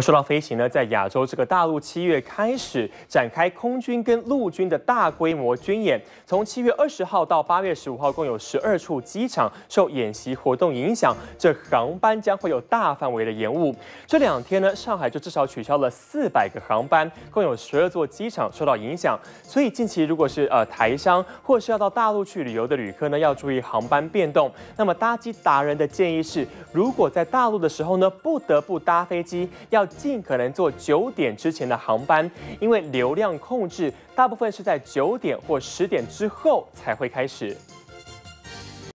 说到飞行呢，在亚洲这个大陆七月开始展开空军跟陆军的大规模军演，从七月二十号到八月十五号，共有十二处机场受演习活动影响，这航班将会有大范围的延误。这两天呢，上海就至少取消了四百个航班，共有十二座机场受到影响。所以近期如果是呃台商或是要到大陆去旅游的旅客呢，要注意航班变动。那么搭机达人的建议是，如果在大陆的时候呢，不得不搭飞机，要尽可能坐九点之前的航班，因为流量控制大部分是在九点或十点之后才会开始。